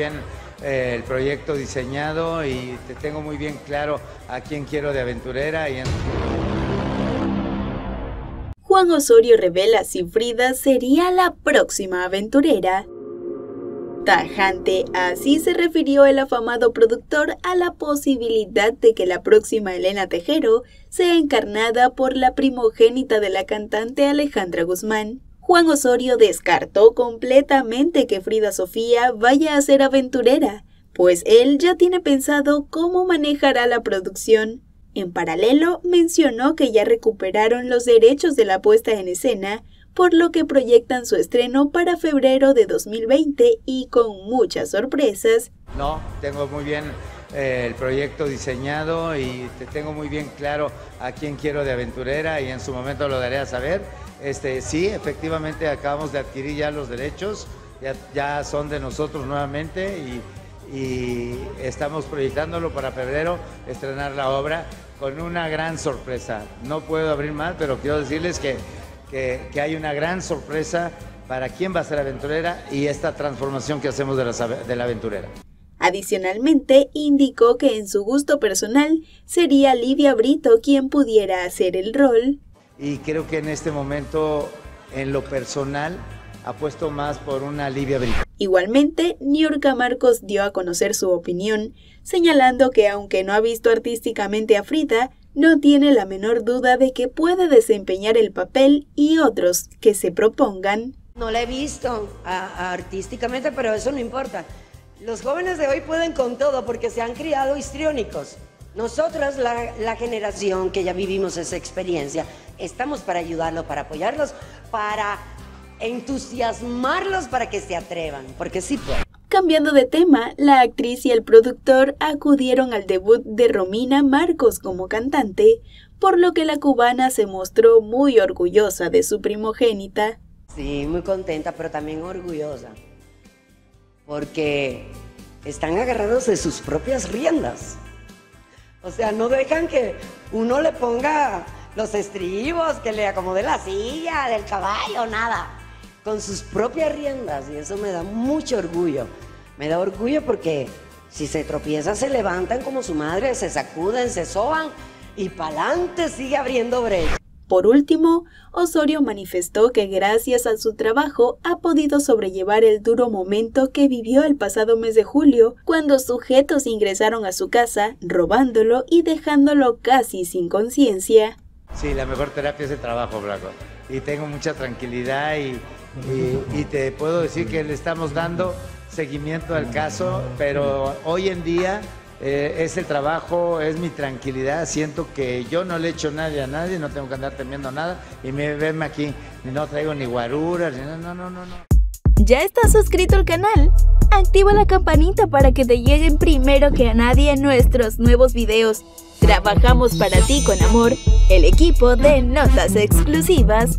bien eh, el proyecto diseñado y te tengo muy bien claro a quién quiero de aventurera. Y Juan Osorio revela si Frida sería la próxima aventurera. Tajante, así se refirió el afamado productor a la posibilidad de que la próxima Elena Tejero sea encarnada por la primogénita de la cantante Alejandra Guzmán. Juan Osorio descartó completamente que Frida Sofía vaya a ser aventurera, pues él ya tiene pensado cómo manejará la producción. En paralelo, mencionó que ya recuperaron los derechos de la puesta en escena por lo que proyectan su estreno para febrero de 2020 y con muchas sorpresas. No, tengo muy bien eh, el proyecto diseñado y te tengo muy bien claro a quién quiero de aventurera y en su momento lo daré a saber. Este, sí, efectivamente acabamos de adquirir ya los derechos, ya, son de nosotros nuevamente y, y estamos proyectándolo para febrero, estrenar la obra con una gran sorpresa. No puedo abrir más, pero quiero decirles que que, hay una gran sorpresa para quién va a ser aventurera y esta transformación que hacemos de la, de la aventurera. Adicionalmente, indicó que en su gusto personal sería Livia Brito quien pudiera hacer el rol. Y creo que en este momento, en lo personal, apuesto más por una Livia Brito. Igualmente, Niurka Marcos dio a conocer su opinión, señalando que aunque no ha visto artísticamente a Frida, no tiene la menor duda de que puede desempeñar el papel y otros que se propongan. No la he visto artísticamente, pero eso no importa. Los jóvenes de hoy pueden con todo porque se han criado histriónicos. Nosotros, la, la generación que ya vivimos esa experiencia, estamos para ayudarlos, para apoyarlos, para entusiasmarlos para que se atrevan, porque sí pueden. Cambiando de tema, la actriz y el productor acudieron al debut de Romina Marcos como cantante, por lo que la cubana se mostró muy orgullosa de su primogénita. Sí, muy contenta, pero también orgullosa, porque están agarrados de sus propias riendas. O sea, no dejan que uno le ponga los estribos, que le acomode la silla del caballo, nada con sus propias riendas y eso me da mucho orgullo. Me da orgullo porque si se tropieza se levantan como su madre, se sacuden, se soban y pa'lante sigue abriendo brecha. Por último, Osorio manifestó que gracias a su trabajo ha podido sobrellevar el duro momento que vivió el pasado mes de julio, cuando sujetos ingresaron a su casa, robándolo y dejándolo casi sin conciencia. Sí, la mejor terapia es el trabajo, Blanco. Y tengo mucha tranquilidad y, y, te puedo decir que le estamos dando seguimiento al caso, pero hoy en día eh, trabajo, es mi tranquilidad. Siento que yo no le echo nadie a nadie, no tengo que andar temiendo nada. Y me venme aquí, no traigo ni guaruras, no, no, no, no. ¿Ya estás suscrito al canal? Activa la campanita para que te lleguen primero que a nadie nuestros nuevos videos. Trabajamos para ti con amor, el equipo de Notas Exclusivas.